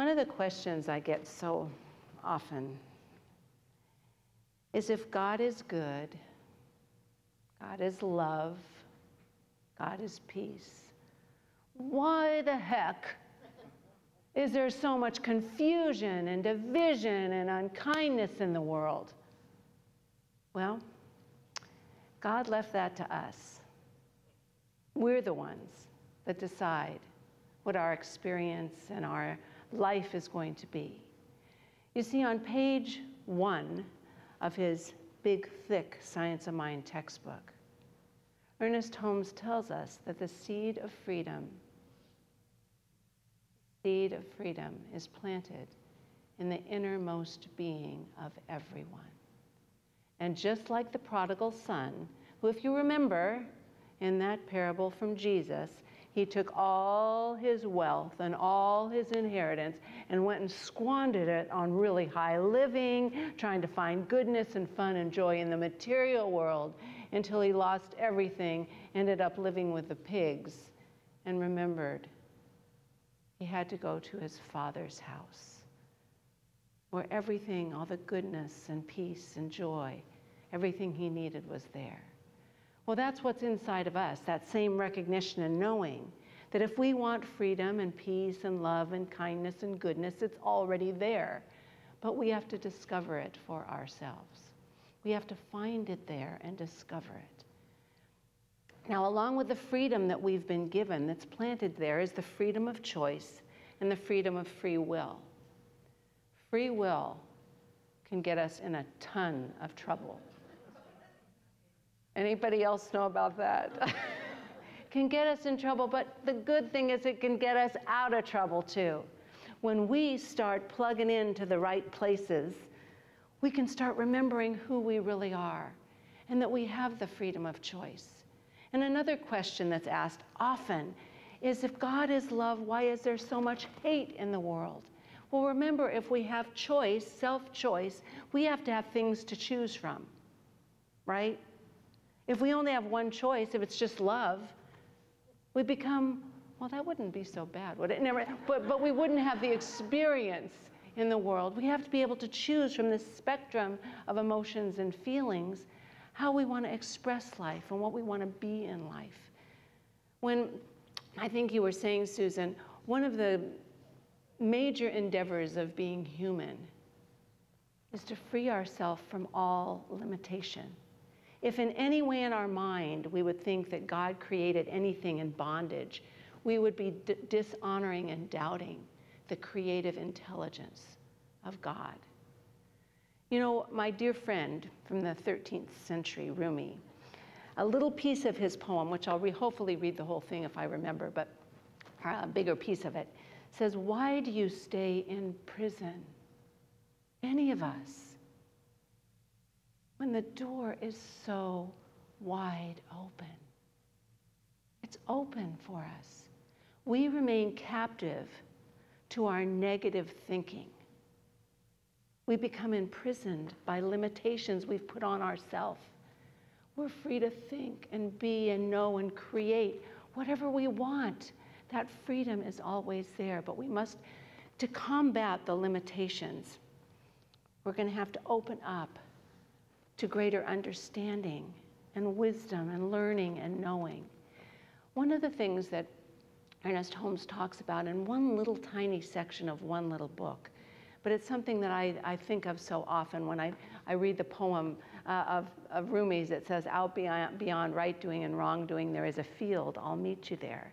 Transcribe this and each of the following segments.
One of the questions I get so often is if God is good, God is love, God is peace, why the heck is there so much confusion and division and unkindness in the world? Well, God left that to us. We're the ones that decide what our experience and our life is going to be. You see, on page one of his big, thick Science of Mind textbook, Ernest Holmes tells us that the seed of freedom, seed of freedom is planted in the innermost being of everyone. And just like the prodigal son, who, if you remember in that parable from Jesus, he took all his wealth and all his inheritance and went and squandered it on really high living, trying to find goodness and fun and joy in the material world until he lost everything, ended up living with the pigs, and remembered he had to go to his father's house where everything, all the goodness and peace and joy, everything he needed was there. Well, that's what's inside of us, that same recognition and knowing that if we want freedom and peace and love and kindness and goodness, it's already there. But we have to discover it for ourselves. We have to find it there and discover it. Now, along with the freedom that we've been given that's planted there is the freedom of choice and the freedom of free will. Free will can get us in a ton of trouble. Anybody else know about that? can get us in trouble, but the good thing is it can get us out of trouble too. When we start plugging into the right places, we can start remembering who we really are and that we have the freedom of choice. And another question that's asked often is if God is love, why is there so much hate in the world? Well, remember, if we have choice, self choice, we have to have things to choose from, right? If we only have one choice, if it's just love, we become, well, that wouldn't be so bad, would it? Never, but, but we wouldn't have the experience in the world. We have to be able to choose from this spectrum of emotions and feelings how we want to express life and what we want to be in life. When I think you were saying, Susan, one of the major endeavors of being human is to free ourselves from all limitation. If in any way in our mind we would think that God created anything in bondage, we would be d- dishonoring and doubting the creative intelligence of God. You know, my dear friend from the 13th century, Rumi, a little piece of his poem, which I'll re- hopefully read the whole thing if I remember, but a bigger piece of it, says, Why do you stay in prison? Any of us when the door is so wide open. It's open for us. We remain captive to our negative thinking. We become imprisoned by limitations we've put on ourselves. We're free to think and be and know and create whatever we want. That freedom is always there, but we must, to combat the limitations, we're going to have to open up to greater understanding and wisdom and learning and knowing. One of the things that Ernest Holmes talks about in one little tiny section of one little book, but it's something that I, I think of so often when I, I read the poem uh, of, of Rumi's that says, Out beyond, beyond right doing and wrong doing, there is a field, I'll meet you there.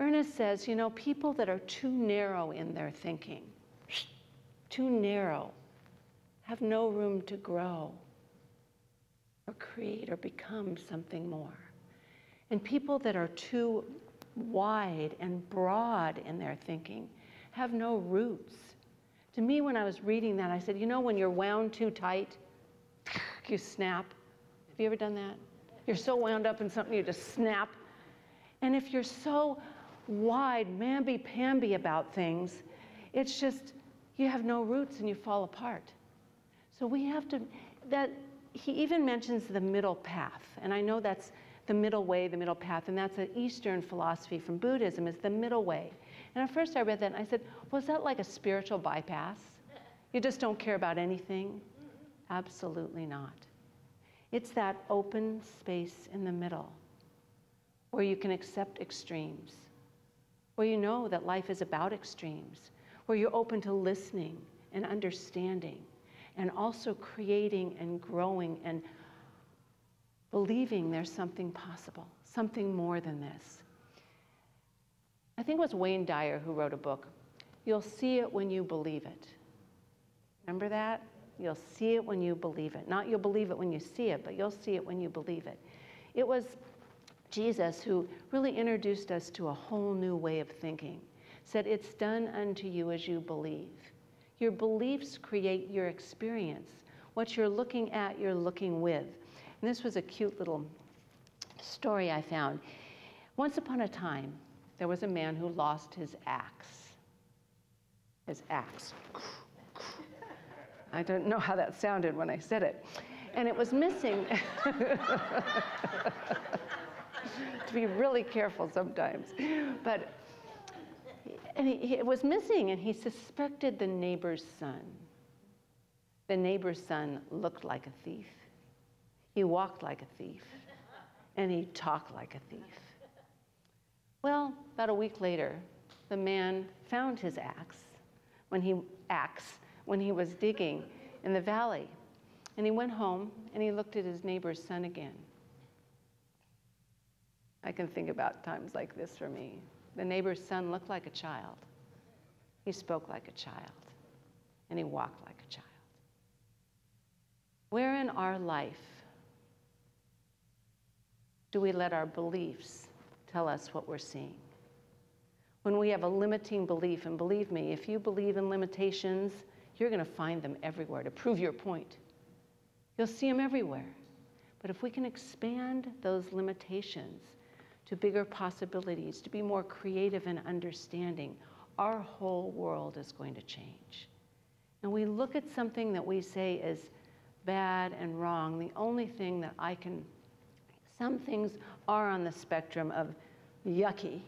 Ernest says, you know, people that are too narrow in their thinking, too narrow, have no room to grow or create or become something more. And people that are too wide and broad in their thinking have no roots. To me, when I was reading that, I said, you know, when you're wound too tight, you snap. Have you ever done that? You're so wound up in something, you just snap. And if you're so wide, mamby-pamby about things, it's just, you have no roots and you fall apart. So we have to, that he even mentions the middle path, and I know that's the middle way, the middle path, and that's an Eastern philosophy from Buddhism, is the middle way. And at first I read that and I said, Was that like a spiritual bypass? You just don't care about anything? Absolutely not. It's that open space in the middle where you can accept extremes, where you know that life is about extremes, where you're open to listening and understanding, and also creating and growing and believing there's something possible, something more than this. I think it was Wayne Dyer who wrote a book. You'll see it when you believe it. Remember that? You'll see it when you believe it. Not you'll believe it when you see it, but you'll see it when you believe it. It was Jesus who really introduced us to a whole new way of thinking. Said, It's done unto you as you believe. Your beliefs create your experience. What you're looking at, you're looking with. And this was a cute little story I found. Once upon a time, there was a man who lost his axe. His axe. I don't know how that sounded when I said it. And it was missing. to be really careful sometimes. But and he, was missing, and he suspected the neighbor's son. The neighbor's son looked like a thief. He walked like a thief, and he talked like a thief. Well, about a week later, the man found his axe when he axe when he was digging in the valley, and he went home and he looked at his neighbor's son again. I can think about times like this for me. The neighbor's son looked like a child. He spoke like a child. And he walked like a child. Where in our life do we let our beliefs tell us what we're seeing? When we have a limiting belief, and believe me, if you believe in limitations, you're going to find them everywhere to prove your point. You'll see them everywhere. But if we can expand those limitations to bigger possibilities, to be more creative and understanding, our whole world is going to change. And we look at something that we say is bad and wrong, the only thing that I can, some things are on the spectrum of yucky,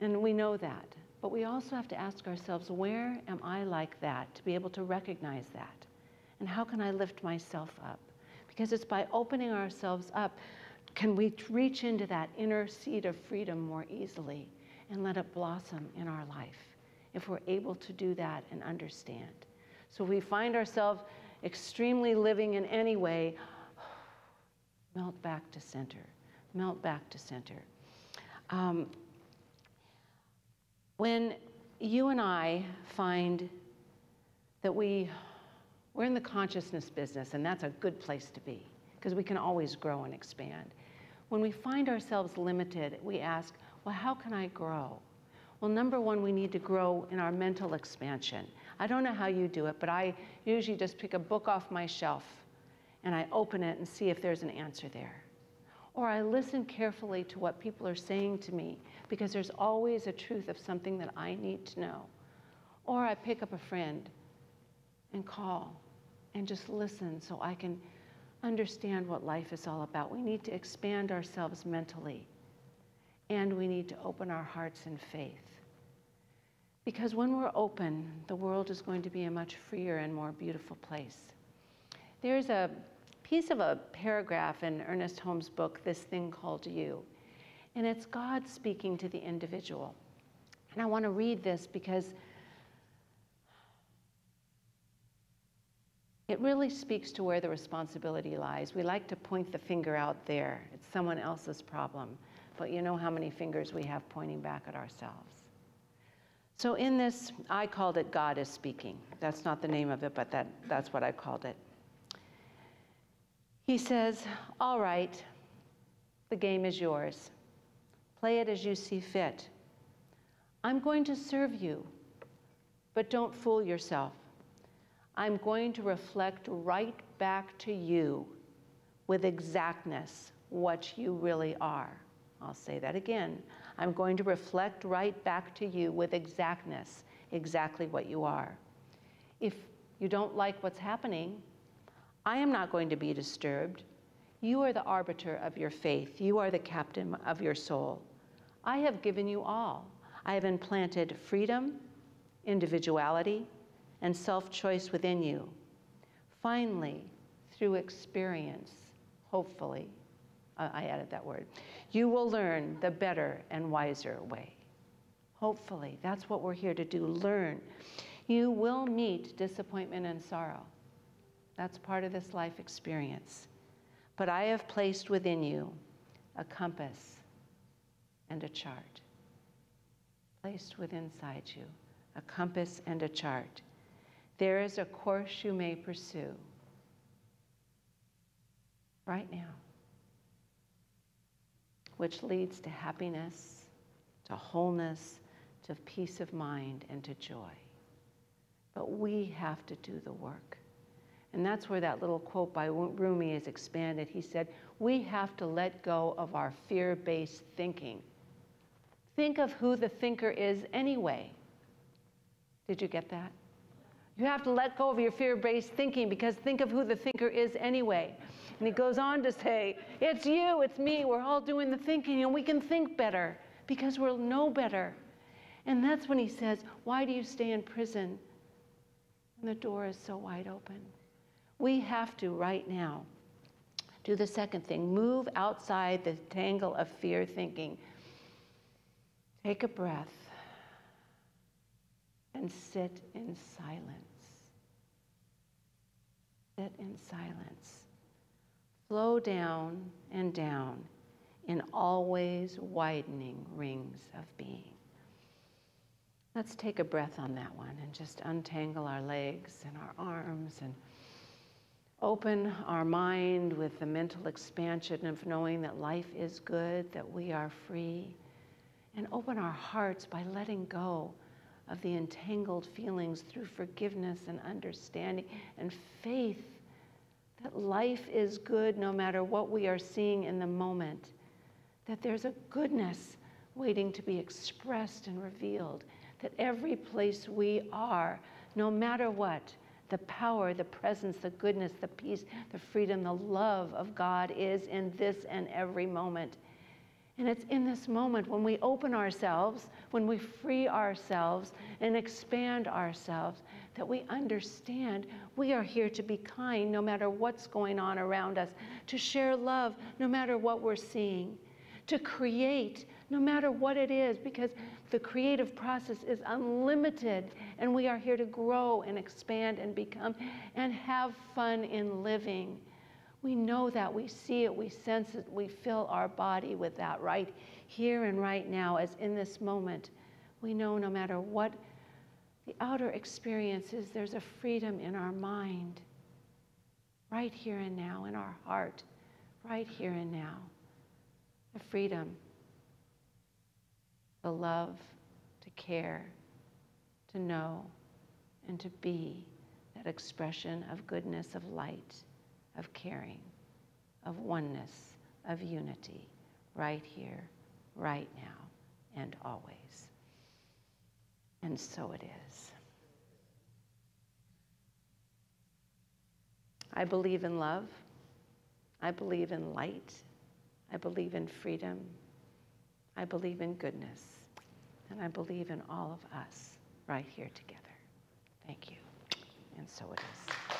and we know that. But we also have to ask ourselves, where am I like that, to be able to recognize that? And how can I lift myself up? Because it's by opening ourselves up can we reach into that inner seed of freedom more easily and let it blossom in our life if we're able to do that and understand? So we find ourselves extremely living in any way, melt back to center, melt back to center. Um, when you and I find that we, we're in the consciousness business, and that's a good place to be because we can always grow and expand. When we find ourselves limited, we ask, well, how can I grow? Well, number one, we need to grow in our mental expansion. I don't know how you do it, but I usually just pick a book off my shelf and I open it and see if there's an answer there. Or I listen carefully to what people are saying to me because there's always a truth of something that I need to know. Or I pick up a friend and call and just listen so I can understand what life is all about. We need to expand ourselves mentally, and we need to open our hearts in faith. Because when we're open, the world is going to be a much freer and more beautiful place. There's a piece of a paragraph in Ernest Holmes' book, This Thing Called You, and it's God speaking to the individual. And I want to read this because It really speaks to where the responsibility lies. We like to point the finger out there. It's someone else's problem. But you know how many fingers we have pointing back at ourselves. So in this, I called it God is Speaking. That's not the name of it, but that, that's what I called it. He says, All right, the game is yours. Play it as you see fit. I'm going to serve you, but don't fool yourself. I'm going to reflect right back to you with exactness what you really are. I'll say that again. I'm going to reflect right back to you with exactness exactly what you are. If you don't like what's happening, I am not going to be disturbed. You are the arbiter of your faith. You are the captain of your soul. I have given you all. I have implanted freedom, individuality, and self choice within you. Finally, through experience, hopefully, I added that word, you will learn the better and wiser way. Hopefully, that's what we're here to do learn. You will meet disappointment and sorrow. That's part of this life experience. But I have placed within you a compass and a chart. Placed within inside you a compass and a chart. There is a course you may pursue right now, which leads to happiness, to wholeness, to peace of mind, and to joy. But we have to do the work. And that's where that little quote by Rumi is expanded. He said, We have to let go of our fear based thinking. Think of who the thinker is anyway. Did you get that? You have to let go of your fear based thinking because think of who the thinker is anyway. And he goes on to say, It's you, it's me, we're all doing the thinking, and we can think better because we'll know better. And that's when he says, Why do you stay in prison when the door is so wide open? We have to, right now, do the second thing move outside the tangle of fear thinking. Take a breath and sit in silence. Sit in silence. Flow down and down in always widening rings of being. Let's take a breath on that one and just untangle our legs and our arms and open our mind with the mental expansion of knowing that life is good, that we are free, and open our hearts by letting go of the entangled feelings through forgiveness and understanding and faith that life is good no matter what we are seeing in the moment, that there's a goodness waiting to be expressed and revealed, that every place we are, no matter what, the power, the presence, the goodness, the peace, the freedom, the love of God is in this and every moment. And it's in this moment when we open ourselves, when we free ourselves and expand ourselves, that we understand we are here to be kind no matter what's going on around us, to share love no matter what we're seeing, to create no matter what it is, because the creative process is unlimited, and we are here to grow and expand and become and have fun in living. We know that, we see it, we sense it, we fill our body with that right here and right now, as in this moment. We know no matter what the outer experience is, there's a freedom in our mind, right here and now, in our heart, right here and now. The freedom the love, to care, to know, and to be that expression of goodness, of light, of caring, of oneness, of unity, right here, right now, and always. And so it is. I believe in love. I believe in light. I believe in freedom. I believe in goodness, and I believe in all of us right here together. Thank you. And so it is.